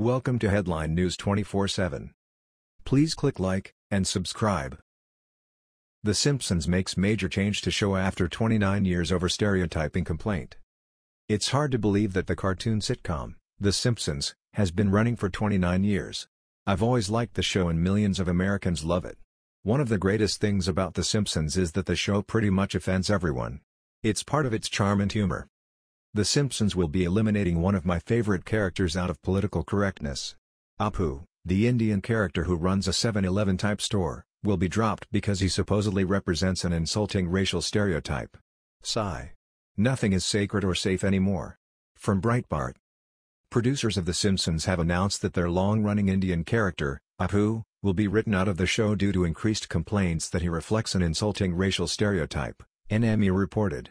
Welcome to Headline News 24/7. Please click like and subscribe. The Simpsons makes major change to show after 29 years over stereotyping complaint. It's hard to believe that the cartoon sitcom, The Simpsons, has been running for 29 years. I've always liked the show and millions of Americans love it. One of the greatest things about The Simpsons is that the show pretty much offends everyone. It's part of its charm and humor. The Simpsons will be eliminating one of my favorite characters out of political correctness. Apu, the Indian character who runs a 7-Eleven type store, will be dropped because he supposedly represents an insulting racial stereotype. Sigh. Nothing is sacred or safe anymore. From Breitbart. Producers of The Simpsons have announced that their long-running Indian character, Apu, will be written out of the show due to increased complaints that he reflects an insulting racial stereotype, NME reported.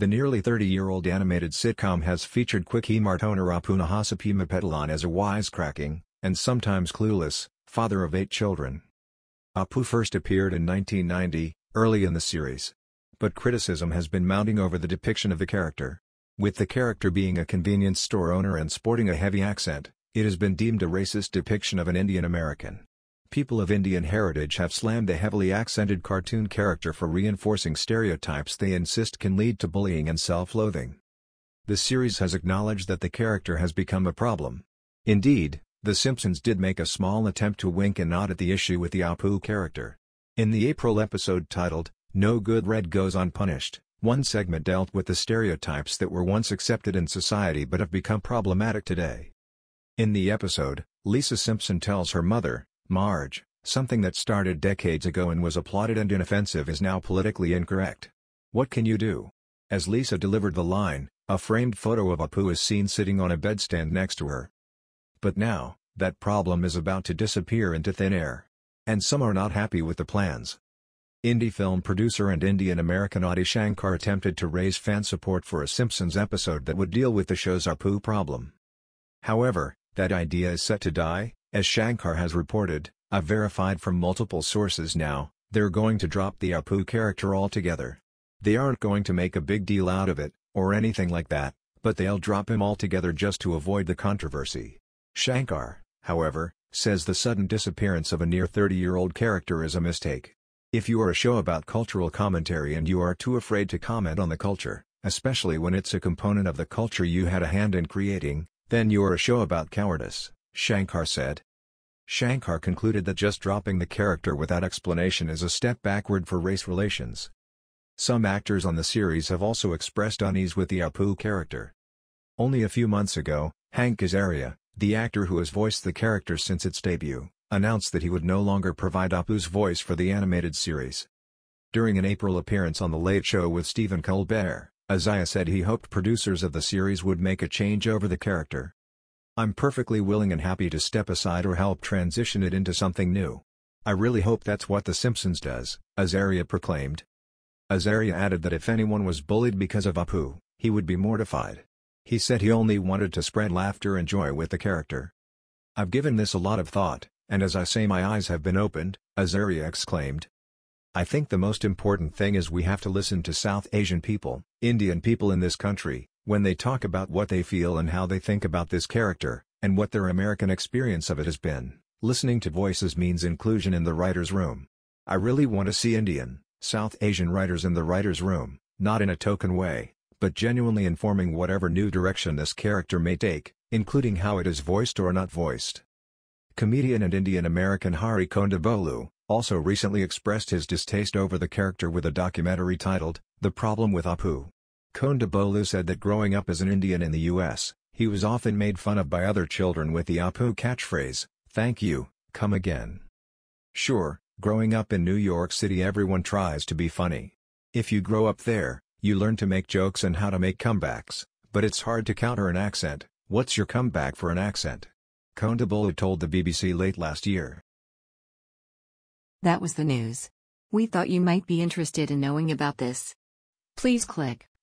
The nearly 30-year-old animated sitcom has featured Kwik-e-Mart owner Apu Nahasapima as a wisecracking, and sometimes clueless, father of eight children. Apu first appeared in 1990, early in the series. But criticism has been mounting over the depiction of the character. With the character being a convenience store owner and sporting a heavy accent, it has been deemed a racist depiction of an Indian American. People of Indian heritage have slammed the heavily accented cartoon character for reinforcing stereotypes they insist can lead to bullying and self-loathing. The series has acknowledged that the character has become a problem. Indeed, The Simpsons did make a small attempt to wink and nod at the issue with the Apu character. In the April episode titled, No Good Read Goes Unpunished, one segment dealt with the stereotypes that were once accepted in society but have become problematic today. In the episode, Lisa Simpson tells her mother, Marge, something that started decades ago and was applauded and inoffensive is now politically incorrect. What can you do? As Lisa delivered the line, a framed photo of Apu is seen sitting on a bedstand next to her. But now, that problem is about to disappear into thin air. And some are not happy with the plans. Indie film producer and Indian-American Adi Shankar attempted to raise fan support for a Simpsons episode that would deal with the show's Apu problem. However, that idea is set to die, as Shankar has reported, I've verified from multiple sources now, they're going to drop the Apu character altogether. They aren't going to make a big deal out of it, or anything like that, but they'll drop him altogether just to avoid the controversy. Shankar, however, says the sudden disappearance of a near 30-year-old character is a mistake. If you are a show about cultural commentary and you are too afraid to comment on the culture, especially when it's a component of the culture you had a hand in creating, then you are a show about cowardice. Shankar said. Shankar concluded that just dropping the character without explanation is a step backward for race relations. Some actors on the series have also expressed unease with the Apu character. Only a few months ago, Hank Azaria, the actor who has voiced the character since its debut, announced that he would no longer provide Apu's voice for the animated series. During an April appearance on The Late Show with Stephen Colbert, Azaria said he hoped producers of the series would make a change over the character. I'm perfectly willing and happy to step aside or help transition it into something new. I really hope that's what The Simpsons does, Azaria proclaimed. Azaria added that if anyone was bullied because of Apu, he would be mortified. He said he only wanted to spread laughter and joy with the character. I've given this a lot of thought, and as I say my eyes have been opened, Azaria exclaimed. I think the most important thing is we have to listen to South Asian people, Indian people in this country, when they talk about what they feel and how they think about this character, and what their American experience of it has been, listening to voices means inclusion in the writer's room. I really want to see Indian, South Asian writers in the writer's room, not in a token way, but genuinely informing whatever new direction this character may take, including how it is voiced or not voiced. Comedian and Indian American Hari Kondabolu, also recently expressed his distaste over the character with a documentary titled, The Problem with Apu. Kondabolu said that growing up as an Indian in the U.S., he was often made fun of by other children with the Apu catchphrase, thank you, come again. Sure, growing up in New York City everyone tries to be funny. If you grow up there, you learn to make jokes and how to make comebacks, but it's hard to counter an accent, what's your comeback for an accent? Kondabolu told the BBC late last year. That was the news. We thought you might be interested in knowing about this. Please click